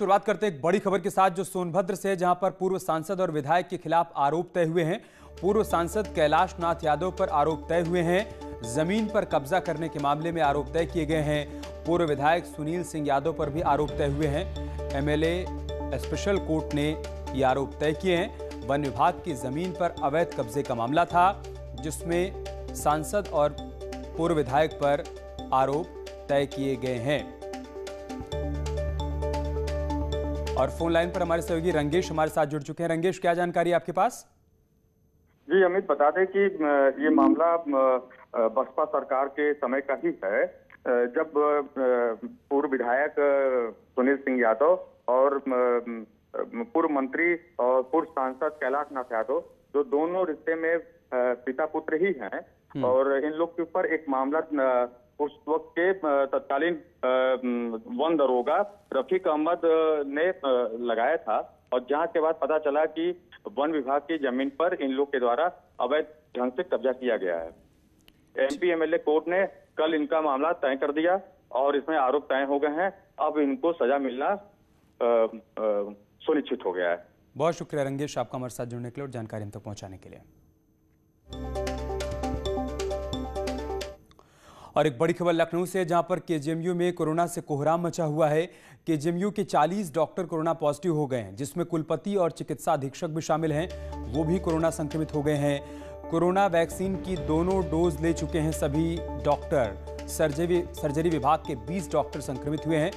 शुरुआत करते हैं एक बड़ी खबर के साथ जो सोनभद्र से जहाँ पर पूर्व सांसद और विधायक के खिलाफ आरोप तय हुए हैं। पूर्व सांसद कैलाश नाथ यादव पर आरोप तय हुए हैं। ज़मीन पर कब्जा करने के मामले में आरोप तय किए गए हैं। पूर्व विधायक सुनील सिंह यादव पर भी आरोप तय हुए हैं। एमएलए स्पेशल कोर्ट ने ये आरोप तय किए हैं। वन विभाग की ज़मीन पर अवैध कब्जे का मामला था, जिसमें सांसद और पूर्व विधायक पर आरोप तय किए गए हैं। और फ़ोन लाइन पर हमारे सहयोगी रंगेश हमारे साथ जुड़ चुके हैं। रंगेश क्या जानकारी आपके पास? जी अमित बता दें कि ये मामला बसपा सरकार के समय का ही है। जब पूर्व विधायक सुनील सिंह यादव और पूर्व मंत्री और पूर्व सांसद कैलाश नाथ यादव जो दोनों रिश्ते में पिता पुत्र ही हैं और इन लोग के ऊपर एक मामला उस वक्त के तत्कालीन वन दरोगा रफीक अहमद ने लगाया था। और जाँच के बाद पता चला कि वन विभाग की ज़मीन पर इन लोग के द्वारा अवैध ढंग से कब्जा किया गया है। एमपी एमएलए कोर्ट ने कल इनका मामला तय कर दिया और इसमें आरोप तय हो गए हैं। अब इनको सजा मिलना सुनिश्चित हो गया है। बहुत शुक्रिया रंगेश, आपका हमारे साथ जुड़ने के लिए और जानकारी हम तक पहुँचाने के लिए। और एक बड़ी खबर लखनऊ से जहाँ पर केजीएमयू में कोरोना से कोहराम मचा हुआ है। केजीएमयू के 40 डॉक्टर कोरोना पॉजिटिव हो गए हैं, जिसमें कुलपति और चिकित्सा अधीक्षक भी शामिल हैं। वो भी कोरोना संक्रमित हो गए हैं। कोरोना वैक्सीन की दोनों डोज ले चुके हैं सभी डॉक्टर। सर्जरी सर्जरी विभाग के 20 डॉक्टर संक्रमित हुए हैं।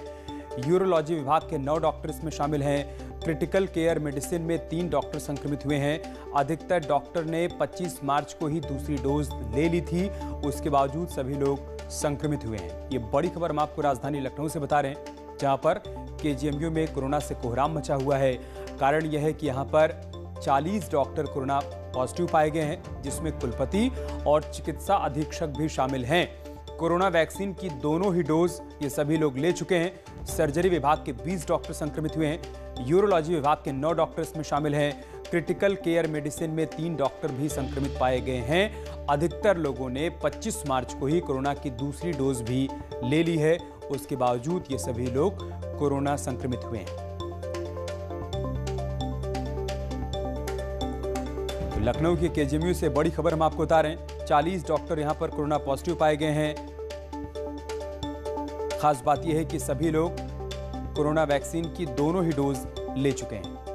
यूरोलॉजी विभाग के नौ डॉक्टर इसमें शामिल हैं। क्रिटिकल केयर मेडिसिन में तीन डॉक्टर संक्रमित हुए हैं। अधिकतर डॉक्टर ने 25 मार्च को ही दूसरी डोज ले ली थी। उसके बावजूद सभी लोग संक्रमित हुए हैं। ये बड़ी खबर हम आपको राजधानी लखनऊ से बता रहे हैं, जहाँ पर केजीएमयू में कोरोना से कोहराम मचा हुआ है। कारण यह है कि यहाँ पर 40 डॉक्टर कोरोना पॉजिटिव पाए गए हैं, जिसमें कुलपति और चिकित्सा अधीक्षक भी शामिल हैं। कोरोना वैक्सीन की दोनों ही डोज ये सभी लोग ले चुके हैं। सर्जरी विभाग के 20 डॉक्टर संक्रमित हुए हैं। यूरोलॉजी विभाग के 9 डॉक्टर इसमें शामिल हैं। क्रिटिकल केयर मेडिसिन में तीन डॉक्टर भी संक्रमित पाए गए हैं। अधिकतर लोगों ने 25 मार्च को ही कोरोना की दूसरी डोज भी ले ली है। उसके बावजूद ये सभी लोग कोरोना संक्रमित हुए हैं। लखनऊ के केजीएमयू से बड़ी खबर हम आपको बता रहे हैं। 40 डॉक्टर यहाँ पर कोरोना पॉजिटिव पाए गए हैं। खास बात यह है कि सभी लोग कोरोना वैक्सीन की दोनों ही डोज ले चुके हैं।